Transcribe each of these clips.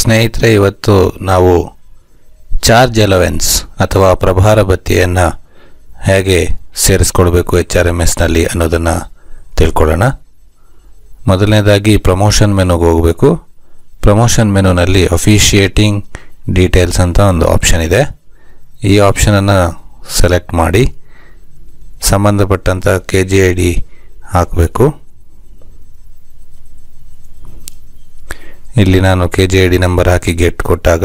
ಸ್ನೇಹಿತರೆ, ಇವತ್ತು ನಾವು ಚಾರ್ಜ್ ಅಲವೆನ್ಸ್ ಅಥವಾ ಪ್ರಭಾರ ಭತ್ಯೆಯನ್ನು ಹೇಗೆ ಸೇರಿಸ್ಕೊಳ್ಬೇಕು ಎಚ್ ಆರ್ ಎಂ ಎಸ್ನಲ್ಲಿ ಅನ್ನೋದನ್ನು ತಿಳ್ಕೊಳ್ಳೋಣ. ಮೊದಲನೇದಾಗಿ ಪ್ರಮೋಷನ್ ಮೆನುಗೆ ಹೋಗಬೇಕು. ಪ್ರಮೋಷನ್ ಮೆನುನಲ್ಲಿ ಅಫಿಷಿಯೇಟಿಂಗ್ ಡೀಟೇಲ್ಸ್ ಅಂತ ಒಂದು ಆಪ್ಷನ್ ಇದೆ. ಈ ಆಪ್ಷನನ್ನು ಸೆಲೆಕ್ಟ್ ಮಾಡಿ ಸಂಬಂಧಪಟ್ಟಂಥ ಕೆ ಜಿ ಐ ಡಿ ಹಾಕಬೇಕು. ಇಲ್ಲಿ ನಾನು K G I D number hockey get ಕೊಟ್ಟಾಗ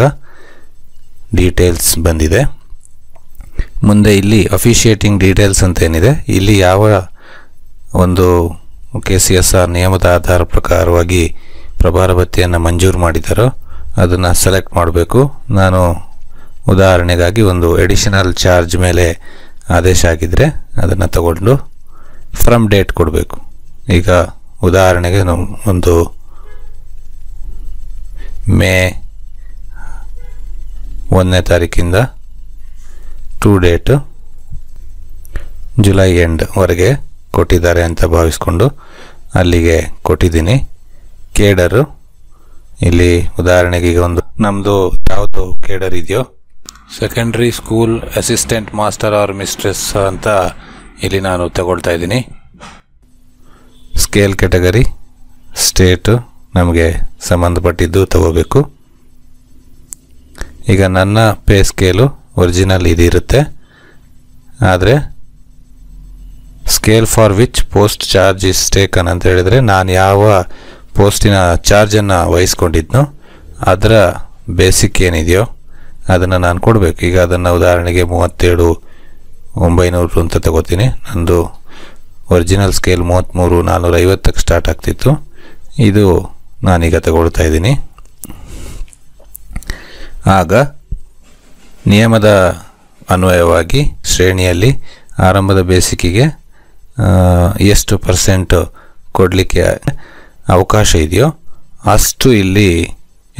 ಡೀಟೇಲ್ಸ್ ಬಂದಿದೆ. ಮುಂದೆ ಇಲ್ಲಿ ಅಫಿಷಿಯೇಟಿಂಗ್ ಡೀಟೇಲ್ಸ್ ಅಂತ ಏನಿದೆ. ಇಲ್ಲಿ ಯಾವ ಒಂದು ಕೆ ಸಿ ಎಸ್ ಆರ್ ನಿಯಮದ ಆಧಾರ ಪ್ರಕಾರವಾಗಿ ಪ್ರಭಾರ ಭತ್ಯೆಯನ್ನು ಮಂಜೂರು ಮಾಡಿದ್ದಾರೋ ಅದನ್ನು ಸೆಲೆಕ್ಟ್ ಮಾಡಬೇಕು. ನಾನು ಉದಾಹರಣೆಗಾಗಿ ಒಂದು ಎಡಿಷನಲ್ ಚಾರ್ಜ್ ಮೇಲೆ ಆದೇಶ ಆಗಿದ್ದರೆ ಅದನ್ನು ತಗೊಂಡು ಫ್ರಮ್ ಡೇಟ್ ಕೊಡಬೇಕು. ಈಗ ಉದಾಹರಣೆಗೆ ಒಂದು ಮೇ ಒಂದನೇ ತಾರೀಕಿಂದ ಟೂ ಡೇಟು ಜುಲೈ ಎಂಡ್ವರೆಗೆ ಕೊಟ್ಟಿದ್ದಾರೆ ಅಂತ ಭಾವಿಸ್ಕೊಂಡು ಅಲ್ಲಿಗೆ ಕೊಟ್ಟಿದ್ದೀನಿ. ಕೇಡರು ಇಲ್ಲಿ ಉದಾಹರಣೆಗೆ ಈಗ ಒಂದು ನಮ್ಮದು ಯಾವುದು ಕೇಡರ್ ಇದೆಯೋ? Secondary school assistant master or mistress ಅಂತ ಇಲ್ಲಿ ನಾನು ತಗೊಳ್ತಾ ಇದ್ದೀನಿ. ಸ್ಕೇಲ್ ಕ್ಯಾಟಗರಿ ಸ್ಟೇಟು ನಮಗೆ ಸಂಬಂಧಪಟ್ಟಿದ್ದು ತಗೋಬೇಕು. ಈಗ ನನ್ನ ಪೇ ಸ್ಕೇಲು ಒರಿಜಿನಲ್ ಇದಿರುತ್ತೆ. ಆದರೆ scale for which post charge is taken ಅಂತ ಹೇಳಿದರೆ ನಾನು ಯಾವ ಪೋಸ್ಟಿನ ಚಾರ್ಜನ್ನು ವಹಿಸ್ಕೊಂಡಿದ್ನೋ ಅದರ ಬೇಸಿಕ್ ಏನಿದೆಯೋ ಅದನ್ನು ನಾನು ಕೊಡಬೇಕು. ಈಗ ಅದನ್ನು ಉದಾಹರಣೆಗೆ ಮೂವತ್ತೇಳು ಒಂಬೈನೂರು ಅಂತ ತಗೋತೀನಿ. ನಂದು ಒರಿಜಿನಲ್ ಸ್ಕೇಲ್ ಮೂವತ್ತ್ಮೂರು ನಾನ್ನೂರ ಐವತ್ತಕ್ಕೆ ಸ್ಟಾರ್ಟ್ ಆಗ್ತಿತ್ತು. ಇದು ನಾನೀಗ ತಗೊಳ್ತಾ ಇದ್ದೀನಿ. ಆಗ ನಿಯಮದ ಅನ್ವಯವಾಗಿ ಶ್ರೇಣಿಯಲ್ಲಿ ಆರಂಭದ ಬೇಸಿಕ್ಕಿಗೆ ಎಷ್ಟು ಪರ್ಸೆಂಟ್ ಕೊಡಲಿಕ್ಕೆ ಅವಕಾಶ ಇದೆಯೋ ಅಷ್ಟು ಇಲ್ಲಿ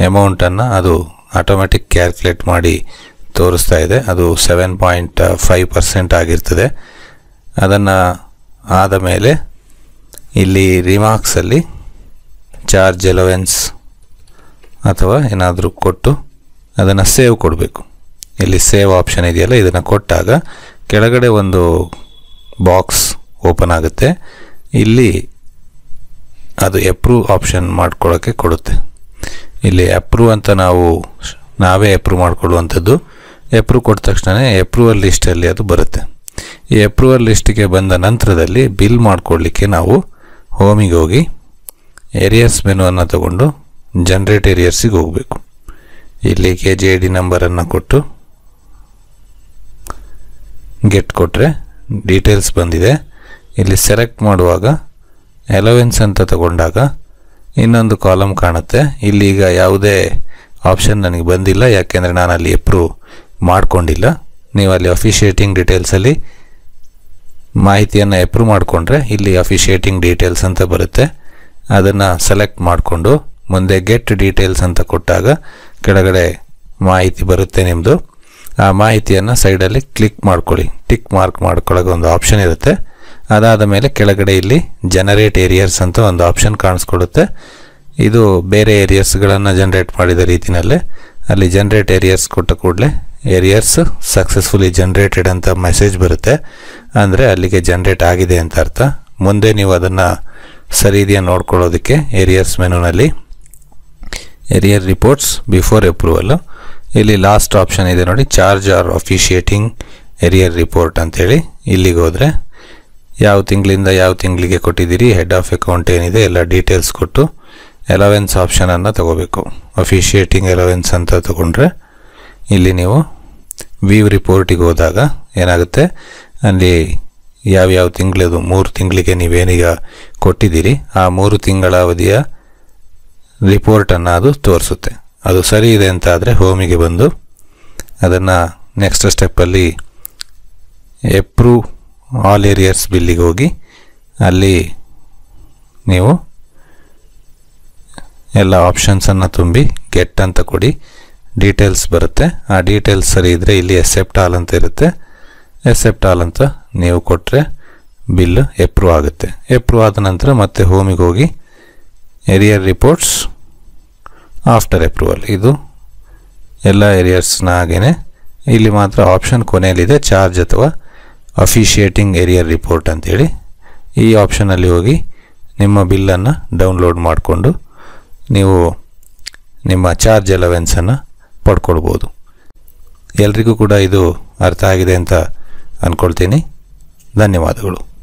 ಅಮೌಂಟನ್ನು ಅದು ಆಟೋಮೆಟಿಕ್ ಕ್ಯಾಲ್ಕುಲೇಟ್ ಮಾಡಿ ತೋರಿಸ್ತಾ ಇದೆ. ಅದು ಸೆವೆನ್ ಪಾಯಿಂಟ್ ಫೈವ್ ಪರ್ಸೆಂಟ್ ಆಗಿರ್ತದೆ. ಅದನ್ನು ಆದ ಮೇಲೆ ಇಲ್ಲಿ ರಿಮಾರ್ಕ್ಸಲ್ಲಿ ಚಾರ್ಜ್ ಎಲವೆನ್ಸ್ ಅಥವಾ ಏನಾದರೂ ಕೊಟ್ಟು ಅದನ್ನು ಸೇವ್ ಕೊಡಬೇಕು. ಇಲ್ಲಿ ಸೇವ್ ಆಪ್ಷನ್ ಇದೆಯಲ್ಲ, ಇದನ್ನು ಕೊಟ್ಟಾಗ ಕೆಳಗಡೆ ಒಂದು ಬಾಕ್ಸ್ ಓಪನ್ ಆಗುತ್ತೆ. ಇಲ್ಲಿ ಅದು ಎಪ್ರೂವ್ ಆಪ್ಷನ್ ಮಾಡ್ಕೊಳ್ಳೋಕ್ಕೆ ಕೊಡುತ್ತೆ. ಇಲ್ಲಿ ಅಪ್ರೂವ್ ಅಂತ ನಾವು ನಾವೇ ಅಪ್ರೂವ್ ಮಾಡಿಕೊಳ್ಳುವಂಥದ್ದು. ಎಪ್ರೂವ್ ಕೊಟ್ಟ ತಕ್ಷಣ ಎಪ್ರೂವಲ್ ಲಿಸ್ಟಲ್ಲಿ ಅದು ಬರುತ್ತೆ. ಈ ಎಪ್ರೂವಲ್ ಲಿಸ್ಟಿಗೆ ಬಂದ ನಂತರದಲ್ಲಿ ಬಿಲ್ ಮಾಡ್ಕೊಳ್ಳಿಕ್ಕೆ ನಾವು ಹೋಮಿಗೆ ಹೋಗಿ ಏರಿಯರ್ಸ್ ಮೆನುವನ್ನು ತಗೊಂಡು ಜನ್ರೇಟ್ ಏರಿಯರ್ಸಿಗೆ ಹೋಗಬೇಕು. ಇಲ್ಲಿ ಕೆ ಜಿ ಐ ಡಿ ನಂಬರನ್ನು ಕೊಟ್ಟು ಗೆಟ್ ಕೊಟ್ಟರೆ ಡೀಟೇಲ್ಸ್ ಬಂದಿದೆ. ಇಲ್ಲಿ ಸೆಲೆಕ್ಟ್ ಮಾಡುವಾಗ ಎಲೆವೆನ್ಸ್ ಅಂತ ತಗೊಂಡಾಗ ಇನ್ನೊಂದು ಕಾಲಮ್ ಕಾಣುತ್ತೆ. ಇಲ್ಲಿ ಈಗ ಯಾವುದೇ ಆಪ್ಷನ್ ನನಗೆ ಬಂದಿಲ್ಲ, ಯಾಕೆಂದರೆ ನಾನು ಅಲ್ಲಿ ಅಪ್ರೂವ್ ಮಾಡಿಕೊಂಡಿಲ್ಲ. ನೀವು ಅಲ್ಲಿ ಅಫಿಷಿಯೇಟಿಂಗ್ ಡೀಟೇಲ್ಸಲ್ಲಿ ಮಾಹಿತಿಯನ್ನು ಅಪ್ರೂವ್ ಮಾಡಿಕೊಂಡ್ರೆ ಇಲ್ಲಿ ಅಫಿಷಿಯೇಟಿಂಗ್ ಡೀಟೇಲ್ಸ್ ಅಂತ ಬರುತ್ತೆ. ಅದನ್ನು ಸೆಲೆಕ್ಟ್ ಮಾಡಿಕೊಂಡು ಮುಂದೆ ಗೆಟ್ ಡೀಟೇಲ್ಸ್ ಅಂತ ಕೊಟ್ಟಾಗ ಕೆಳಗಡೆ ಮಾಹಿತಿ ಬರುತ್ತೆ ನಿಮ್ಮದು ಆ ಮಾಹಿತಿಯನ್ನು ಸೈಡಲ್ಲಿ ಕ್ಲಿಕ್ ಮಾಡ್ಕೊಳ್ಳಿ. ಟಿಕ್ ಮಾರ್ಕ್ ಮಾಡ್ಕೊಳ್ಳೋಕೆ ಒಂದು ಆಪ್ಷನ್ ಇರುತ್ತೆ. ಅದಾದ ಮೇಲೆ ಕೆಳಗಡೆ ಇಲ್ಲಿ ಜನರೇಟ್ ಏರಿಯರ್ಸ್ ಅಂತ ಒಂದು ಆಪ್ಷನ್ ಕಾಣಿಸ್ಕೊಡುತ್ತೆ. ಇದು ಬೇರೆ ಏರಿಯರ್ಸ್ಗಳನ್ನು ಜನರೇಟ್ ಮಾಡಿದ ರೀತಿಯಲ್ಲೇ ಅಲ್ಲಿ ಜನರೇಟ್ ಏರಿಯರ್ಸ್ ಕೊಟ್ಟ ಕೂಡಲೇ ಏರಿಯರ್ಸ್ ಸಕ್ಸಸ್ಫುಲಿ ಜನರೇಟೆಡ್ ಅಂತ ಮೆಸೇಜ್ ಬರುತ್ತೆ. ಅಂದರೆ ಅಲ್ಲಿಗೆ ಜನರೇಟ್ ಆಗಿದೆ ಅಂತ ಅರ್ಥ. ಮುಂದೆ ನೀವು ಅದನ್ನು ಸರಿ ಇದೆಯಾ ನೋಡ್ಕೊಳ್ಳೋದಕ್ಕೆ ಏರಿಯರ್ಸ್ ಮೆನುನಲ್ಲಿ ಏರಿಯರ್ ರಿಪೋರ್ಟ್ಸ್ ಬಿಫೋರ್ ಅಪ್ರೂವಲ್ಲು ಇಲ್ಲಿ ಲಾಸ್ಟ್ ಆಪ್ಷನ್ ಇದೆ ನೋಡಿ charge or officiating arrear report ಅಂತೇಳಿ. ಇಲ್ಲಿಗೆ ಹೋದರೆ ಯಾವ ತಿಂಗಳಿಂದ ಯಾವ ತಿಂಗಳಿಗೆ ಕೊಟ್ಟಿದ್ದೀರಿ ಹೆಡ್ ಆಫ್ ಅಕೌಂಟ್ ಏನಿದೆ, ಎಲ್ಲ ಡೀಟೇಲ್ಸ್ ಕೊಟ್ಟು ಎಲವೆನ್ಸ್ ಆಪ್ಷನನ್ನು ತಗೋಬೇಕು. ಅಫಿಷಿಯೇಟಿಂಗ್ ಎಲವೆನ್ಸ್ ಅಂತ ತಗೊಂಡ್ರೆ ಇಲ್ಲಿ ನೀವು ವೀವ್ ರಿಪೋರ್ಟಿಗೆ ಹೋದಾಗ ಏನಾಗುತ್ತೆ? ಅಲ್ಲಿ ಯಾವ್ಯಾವ ತಿಂಗಳದು? ಮೂರು ತಿಂಗಳಿಗೆ ನೀವೇನೀಗ ಕೊಟ್ಟಿದ್ದೀರಿ, ಆ ಮೂರು ತಿಂಗಳ ಅವಧಿಯ ರಿಪೋರ್ಟನ್ನು ಅದು ತೋರಿಸುತ್ತೆ. ಅದು ಸರಿ ಇದೆ ಅಂತ ಆದರೆ ಹೋಮಿಗೆ ಬಂದು ಅದನ್ನು ನೆಕ್ಸ್ಟ್ ಸ್ಟೆಪ್ಪಲ್ಲಿ ಎಪ್ರೂವ್ ಆಲ್ ಏರಿಯರ್ಸ್ ಬಿಲ್ಲಿಗೆ ಹೋಗಿ ಅಲ್ಲಿ ನೀವು ಎಲ್ಲ ಆಪ್ಷನ್ಸನ್ನು ತುಂಬಿ ಗೆಟ್ ಅಂತ ಕೊಡಿ. ಡೀಟೇಲ್ಸ್ ಬರುತ್ತೆ. ಆ ಡೀಟೇಲ್ಸ್ ಸರಿ ಇದ್ದರೆ ಇಲ್ಲಿ ಎಸೆಪ್ಟ್ ಆಲ್ ಅಂತ ಇರುತ್ತೆ. ಎಸೆಪ್ಟ್ ಆಲ್ ಅಂತ ನೀವು ಕೊಟ್ಟರೆ ಬಿಲ್ ಎಪ್ರೂವ್ ಆಗುತ್ತೆ. ಎಪ್ರೂವ್ ಆದ ನಂತರ ಮತ್ತೆ ಹೋಮಿಗೆ ಹೋಗಿ ಏರಿಯರ್ ರಿಪೋರ್ಟ್ಸ್ ಆಫ್ಟರ್ ಎಪ್ರೂವಲ್ ಇದು ಎಲ್ಲ ಏರಿಯರ್ಸ್ನ ಹಾಗೆಯೇ ಇಲ್ಲಿ ಮಾತ್ರ ಆಪ್ಷನ್ ಕೊನೆಯಲ್ಲಿದೆ ಚಾರ್ಜ್ ಅಥವಾ ಅಫಿಷಿಯೇಟಿಂಗ್ ಏರಿಯರ್ ರಿಪೋರ್ಟ್ ಅಂತೇಳಿ. ಈ ಆಪ್ಷನಲ್ಲಿ ಹೋಗಿ ನಿಮ್ಮ ಬಿಲ್ಲನ್ನು ಡೌನ್ಲೋಡ್ ಮಾಡಿಕೊಂಡು ನೀವು ನಿಮ್ಮ ಚಾರ್ಜ್ ಅಲವೆನ್ಸನ್ನು ಪಡ್ಕೊಳ್ಬೋದು. ಎಲ್ರಿಗೂ ಕೂಡ ಇದು ಅರ್ಥ ಆಗಿದೆ ಅಂತ ಅಂದ್ಕೊಳ್ತೀನಿ ಧನ್ಯವಾದಗಳು.